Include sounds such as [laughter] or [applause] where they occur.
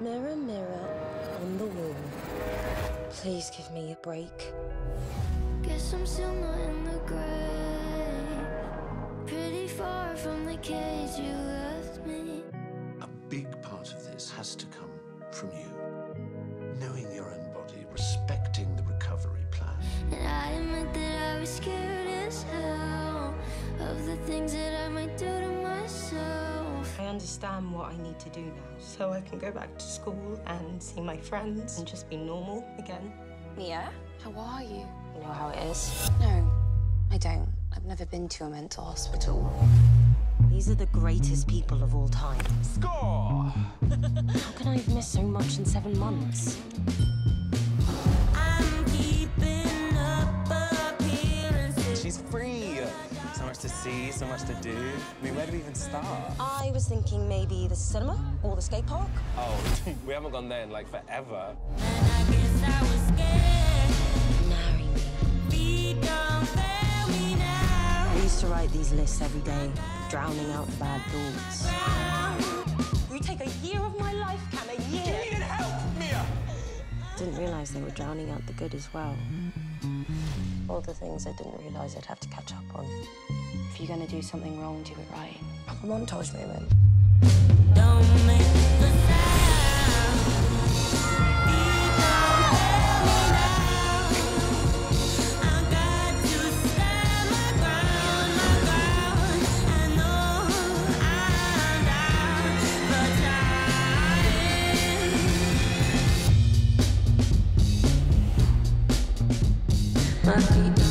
Mirror, mirror on the wall. Please give me a break. Guess I'm still not in the grave. Pretty far from the cage you left me. A big part of this has to come from you. Knowing your own body, respecting the recovery plan. And I admit that I was scared as hell of the things that I might do to myself. I understand what I need to do now, so I can go back to school and see my friends and just be normal again. Mia, how are you? You know how it is. No, I don't. I've never been to a mental hospital. These are the greatest people of all time. Score! How can I have missed so much in seven months? So much to see, so much to do. I mean, where do we even start? I was thinking maybe the cinema or the skate park. Oh, [laughs] we haven't gone there in like forever. I used to write these lists every day, drowning out the bad thoughts. You take a year I didn't realize they were drowning out the good as well. All the things I didn't realize I'd have to catch up on. If you're gonna do something wrong, do it right. A montage moment. my feet.